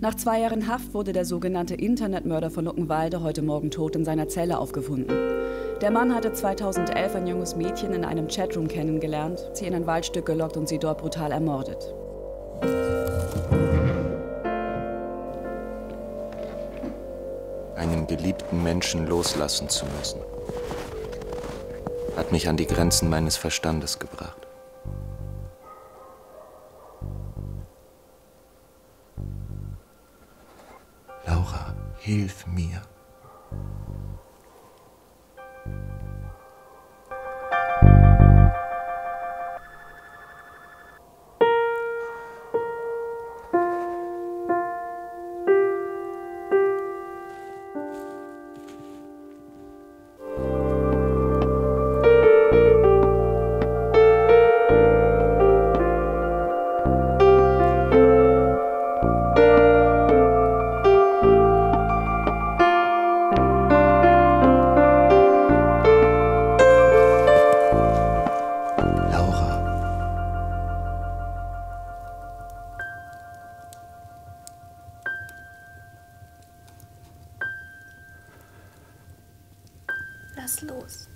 Nach zwei Jahren Haft wurde der sogenannte Internetmörder von Luckenwalde heute Morgen tot in seiner Zelle aufgefunden. Der Mann hatte 2011 ein junges Mädchen in einem Chatroom kennengelernt, sie in ein Waldstück gelockt und sie dort brutal ermordet. Einen geliebten Menschen loslassen zu müssen, hat mich an die Grenzen meines Verstandes gebracht. Laura, hilf mir. was los?